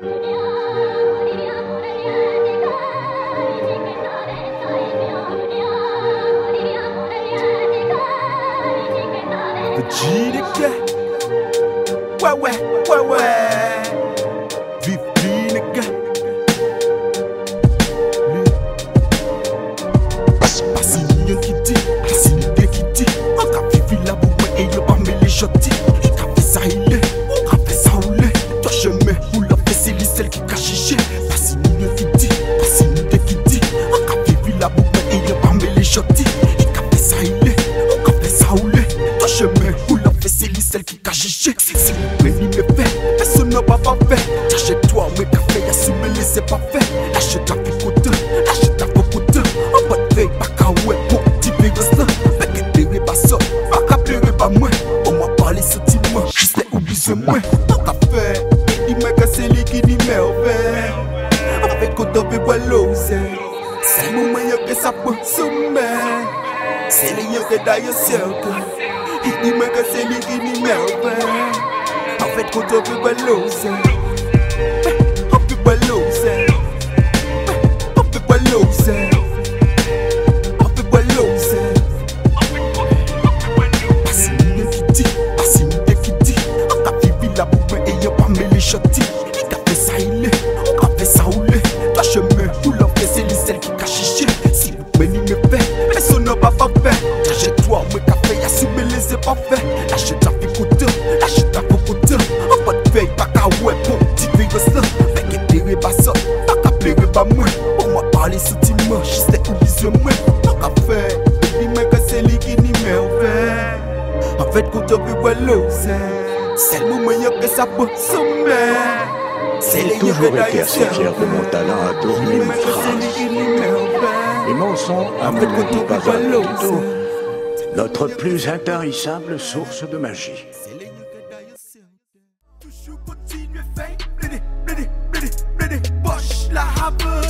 Virginia, ouais, ouais, ouais, ouais. Pas fait. Mais qu'a fait, assumer les c'est pas fait. Lâche ta picote, lâche ta popote En pas de veille, pas qu'à ouais, pour petit virus là Fait que t'es pas ça, pas qu'à pleurer pas moi On m'a parlé sentiments, juste oublié moi Tant qu'à faire, dis-moi que c'est lui qui dit merveille Avec veut voir l'ose C'est. Le moment que ça peut sommer C'est lui qui d'ailleurs cercle Il dit que c'est lui qui dit merveille en fait, quand on veut pas l'ose, on veut pas l'ose, on veut pas l'ose, on veut pas l'ose. Pas si mignon qui dit, pas si mignon qui dit, on t'a vivi la boue et y'a pas mêlé choti. Il t'a fait ça, il est, on t'a fait ça, ou l'est. Toi, chemin, ou l'en fait, c'est les celles qui cachent chiché. Si le menu me fait, personne n'a pas fait. T'achètes-toi, moi, café, assumer les pas fait. Pas moi. Pour moi, parler sentiments, juste oublier moi. Tant qu'à faire, dis-moi que c'est lui qui n'y merveille. En fait, quand on veut voir l'ose, c'est le moment que ça peut sommer. C'est J'ai les toujours été fier de mon talent à tourner mes phrases. Et mon son, à mon avis, pas plutôt notre plus intarissable source de magie. la happe euh,